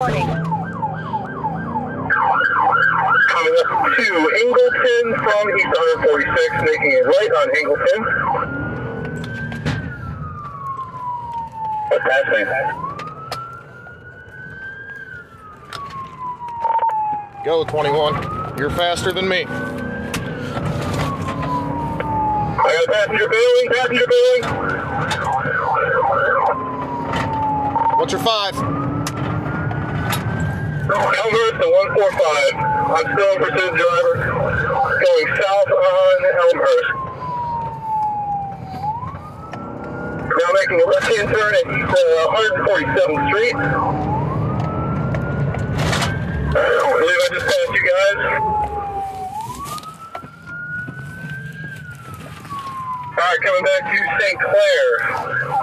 Morning. Coming up to Ingleton from East 146, making it right on Ingleton. What's happening? Go, 21. You're faster than me. I got passenger bailing, passenger bailing. What's your five? Elmhurst and 145. I'm still in pursuit driver. Going south on Elmhurst. Now making a left-hand turn at uh, 147th Street. I believe I just passed you guys. Alright, coming back to St. Clair.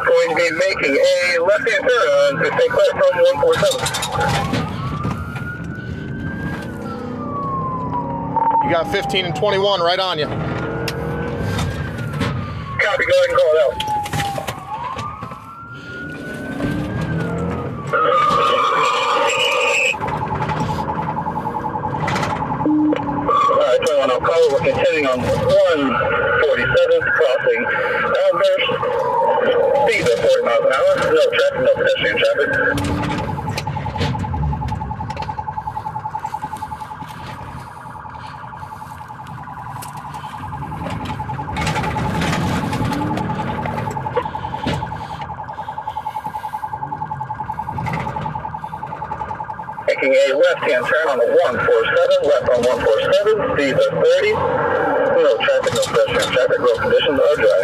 Going to be making a left-hand turn on to St. Clair from 147. You got 15 and 21 right on you. Copy, go ahead and call it out. Alright, 21, I'll call it. We're continuing on 147, crossing Elmhurst. Speed of 40 miles an hour. No traffic, no pedestrian traffic. Making a left-hand turn on the 147, left on 147, speed of 30. No traffic, no pedestrian traffic, road conditions are dry.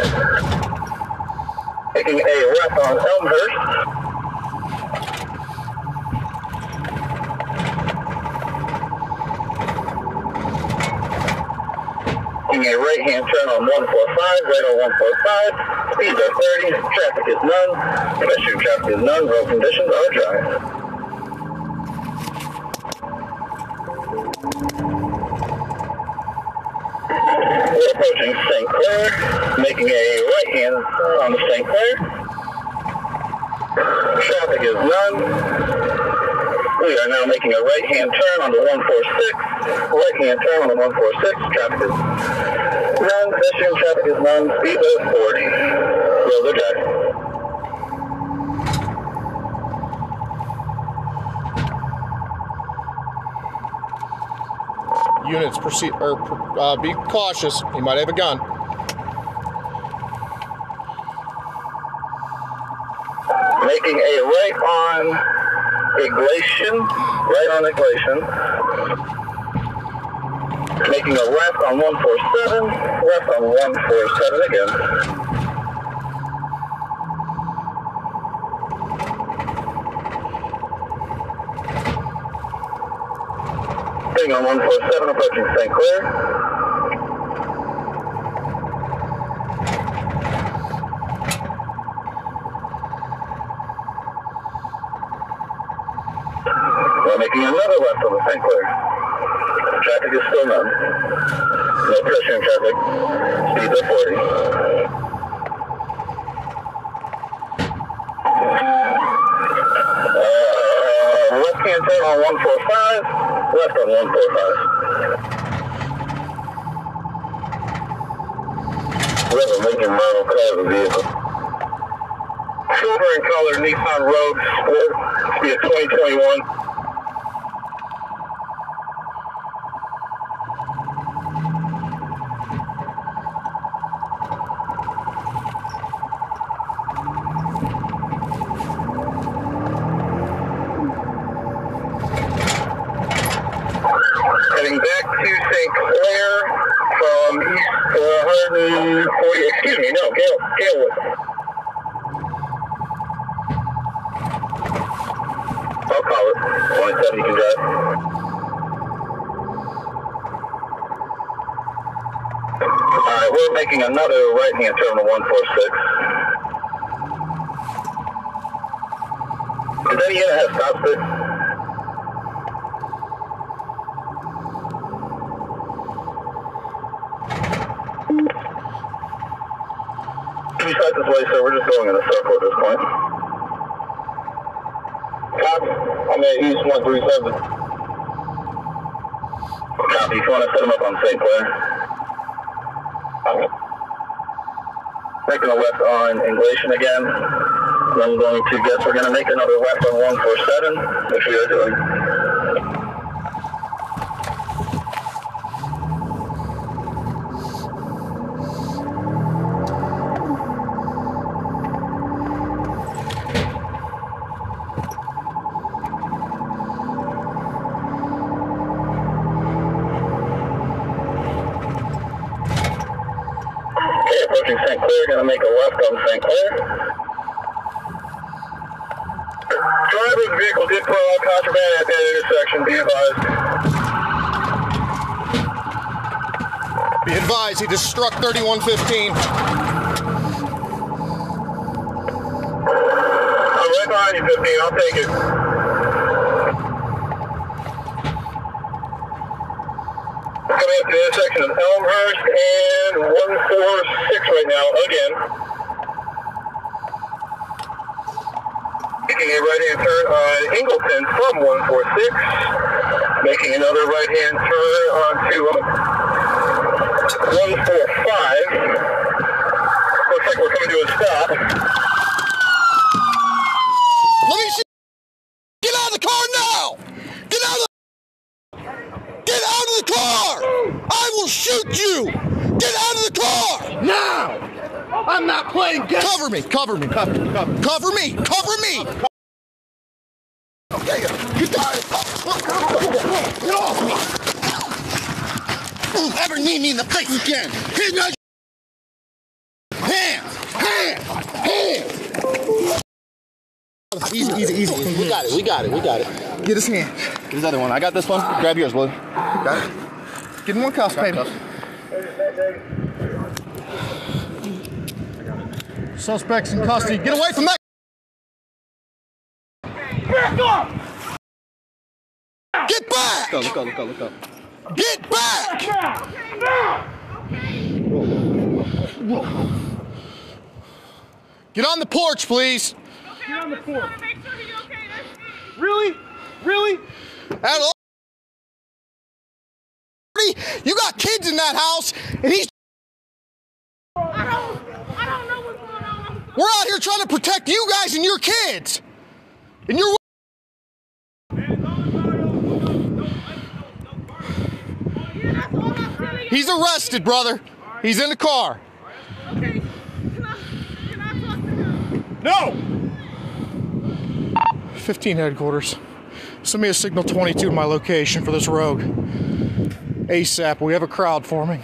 Making a left on Elmhurst. Making a right-hand turn on 145, right on 145, speed of 30, traffic is none, pedestrian traffic is none, road conditions are dry. We're approaching St. Clair, making a right hand on the St. Clair. Traffic is none. We are now making a right hand turn on the 146. Right hand turn on the 146. Traffic is none. Pedestrian traffic is none. Speed of 40. Roads are dry. Units proceed or uh, be cautious. He might have a gun. Making a right on Ingleton. Right on Ingleton. Making a left on 147. Left on 147 again. Staying on 147, approaching St. Clair. We're making another left on the St. Clair. Traffic is still none. No pedestrian traffic. Speeds of 40. Uh, left hand turn on 145. Left on 145. We have a Lincoln car of a vehicle. Silver in color Nissan Rogue Sport. Be a 2021. Heading back to St. Clair from East uh, 140. Excuse me, no, Gale, Galewood. I'll call it. 27, you can drive. Alright, we're making another right hand turn on 146. Does any unit have stop stick? Way, sir. We're just going in a circle at this point. Copy. I'm at East East 137. Copy. If you want to set him up on St. Clair. Okay. Making a left on Ingleton again. I'm going to guess we're going to make another left on 147, which we are doing. Okay, Clair, going to make a left on St. Clair. Driver's vehicle did pull out contraband at that intersection, be advised. Be advised, he just struck 3115. I'm right behind you, 15. I'll take it. Coming up to the intersection of Elmhurst and 146 right now, again. Making a right-hand turn on Ingleton from 146. Making another right-hand turn onto uh, 145. Looks like we're coming to a stop. Let me see. Get out of the car now! Get out of the. Get out of the car! I will shoot you! Get out of the car! Now! I'm not playing games. Cover me! Cover me! Cover, cover, cover me! Cover me! Get off me! Don't ever need me in the face again. Here's my hands, hands, hands. Easy, easy, easy. We got it. We got it. We got it. Get his hand. Get his other one. I got this one. Grab yours, Blue. Got it. Get in one cuff, baby. Suspects in custody. Get away from that. Get back! Look up, look up, look up. Get back! Get on the porch, please. Get on the floor. Really? Really? all? You got kids in that house, and he's. I don't, I don't know what's going on. We're out here trying to protect you guys and your kids. And you're. Yeah, that's all I'm telling you. He's arrested, brother. He's in the car. Okay. Can I, can I talk to him? No. 15 headquarters. Send me a signal 22 to my location for this rogue. ASAP. We have a crowd forming.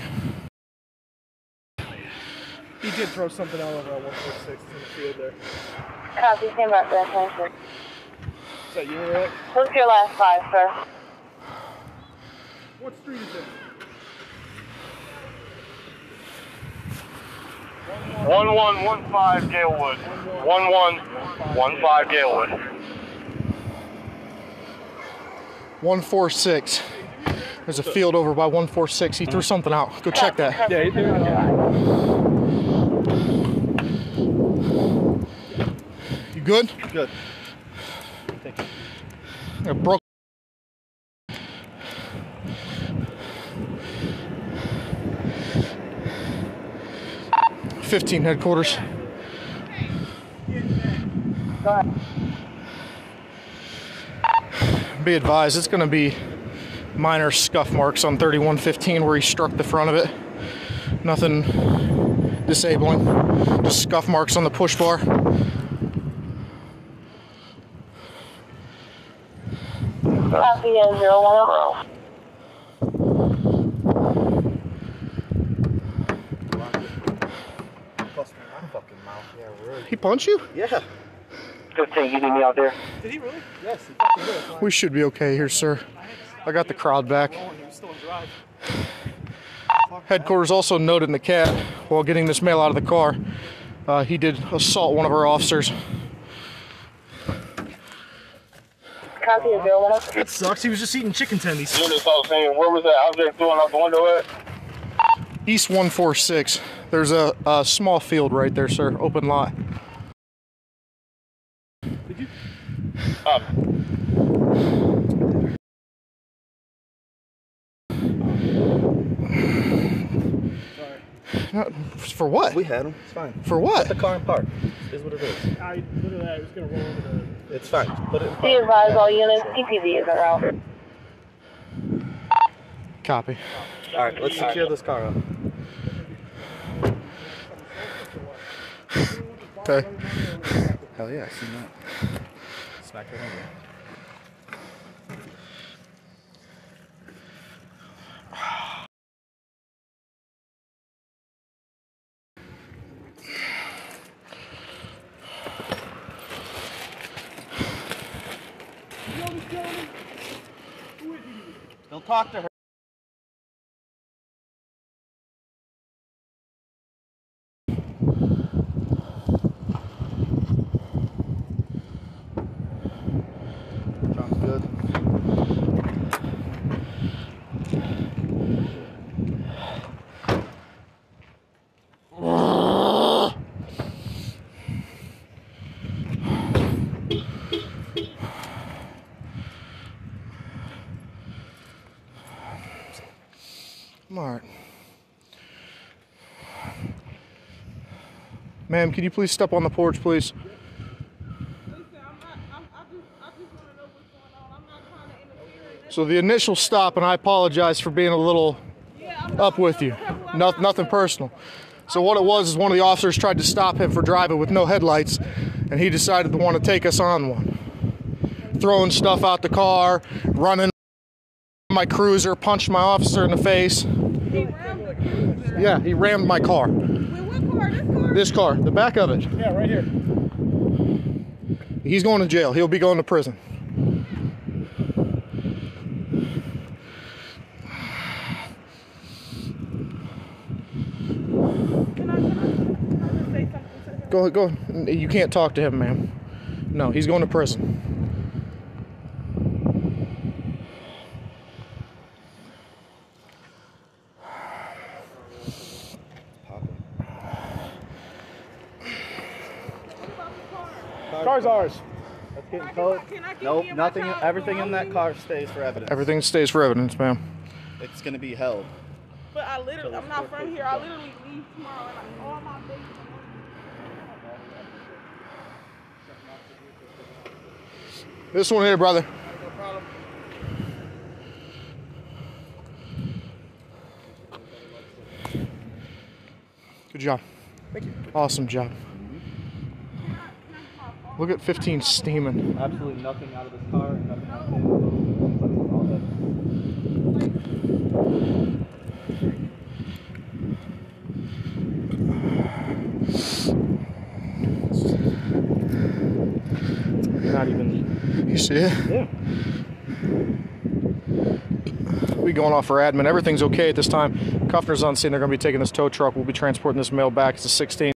He did throw something all over our 146 in the field there. Copy, stand by for attention. Is that you, Rick? What's your last five, sir? What street is it? One one one five Galewood. One one one five Galewood. 146. There's a field over by 146. He threw something out. Go check that. Yeah, he did. You good? Good. I broke. Fifteen headquarters. Be advised, it's going to be minor scuff marks on 3115 where he struck the front of it. Nothing disabling. Just scuff marks on the push bar. Copy, zero one. He punched you? Yeah. 15, you need me out there? Did he really? Yes, he did. We should be okay here, sir. I got the crowd back. he was still in drive. Headquarters also noted in the cat while getting this mail out of the car, uh, he did assault one of our officers. Copy, zero one oh. That sucks. He was just eating chicken tendies. Unit saying, where was that? I was throwing out the window at. East 146. There's a, a small field right there, sir. Open lot. Um, Uh, For what? We had them. It's fine. For what? Put the car in park. Is what it is. I literally I was gonna roll over the. It's fine. Just put it in Be advised all units, TPV is en route. Copy. All right, let's secure this car up. Okay. Hell yeah, I seen that. Smack right over. Talk to her. Sounds good. Right. Ma'am, can you please step on the porch, please? So the initial stop, and I apologize for being a little Yeah, up with you. No, nothing personal. So what it was is one of the officers tried to stop him for driving with no headlights, and he decided to want to take us on one. Throwing stuff out the car, running my cruiser, punched my officer in the face. He the. Yeah, he rammed my car. Wait, what car? This car? This car, the back of it. Yeah, right here. He's going to jail. He'll be going to prison. Can I, can I, can I just say something to him? Go, go. You can't talk to him, ma'am. No, he's going to prison. Car's ours. Let's get in Can I- code. can I give Nope, nothing. child? Everything in that car stays for evidence. Everything stays for evidence, ma'am. It's gonna be held. But I literally, I'm not from here. I literally leave tomorrow and I, all my things. This one here, brother. Good job. Thank you. Awesome job. Look at 15 steaming. Absolutely nothing out of this car. Nothing out of it. Not even. You see it? Yeah. We going off for admin. Everything's okay at this time. Kuffner's on scene. They're going to be taking this tow truck. We'll be transporting this mail back. It's a 16.